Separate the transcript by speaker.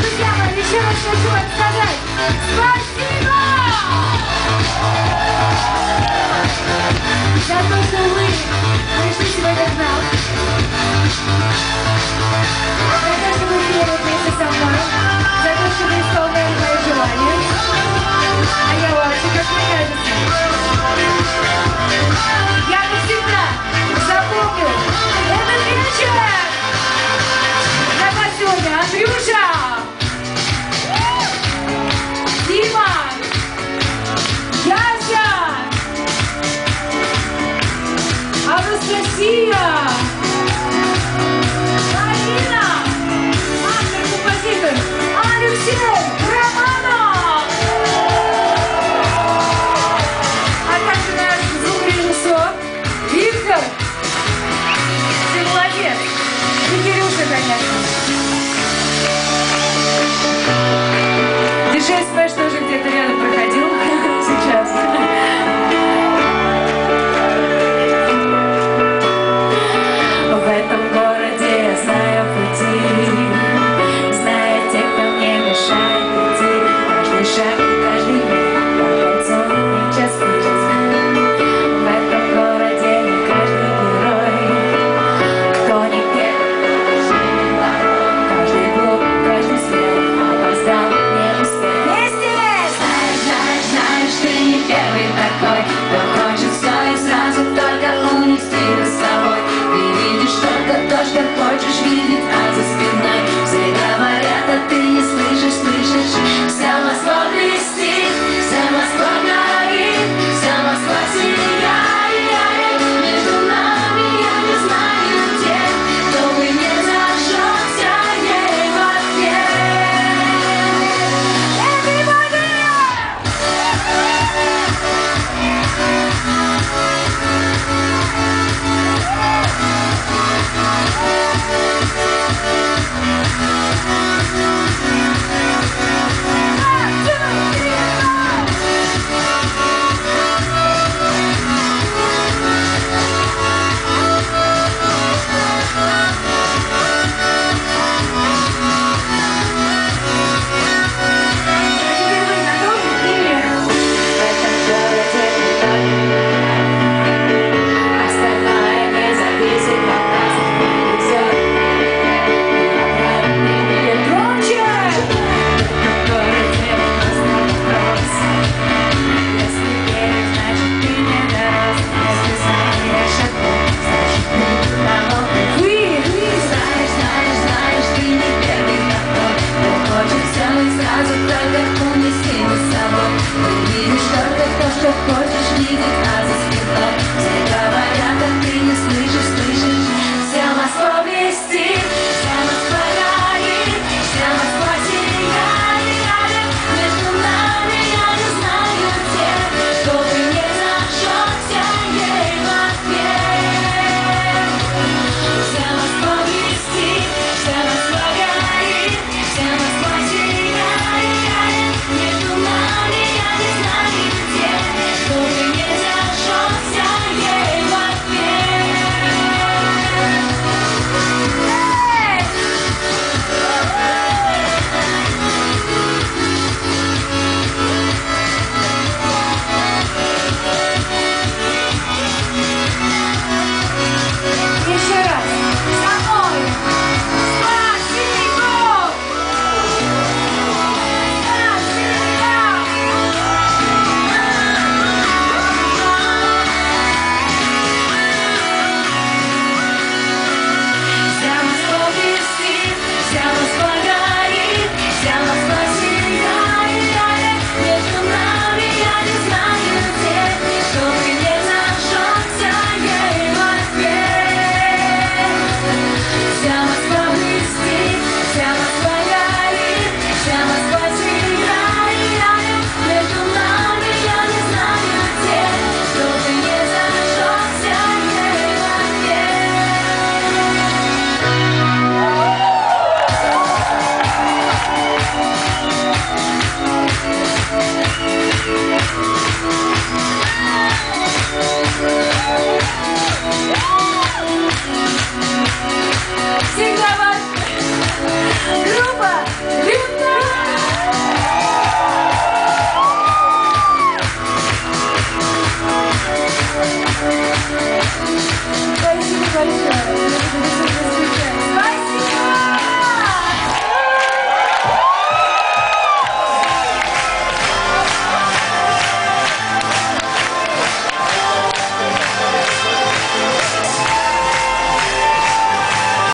Speaker 1: Друзья мои, еще раз хочу вам сказать спасибо! За то, что вы пришли сегодня к нам. anestesia!